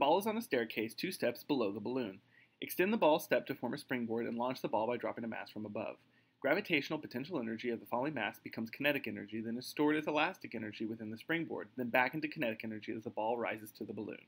ball is on a staircase two steps below the balloon. Extend the ball step to form a springboard and launch the ball by dropping a mass from above. Gravitational potential energy of the falling mass becomes kinetic energy, then is stored as elastic energy within the springboard, then back into kinetic energy as the ball rises to the balloon.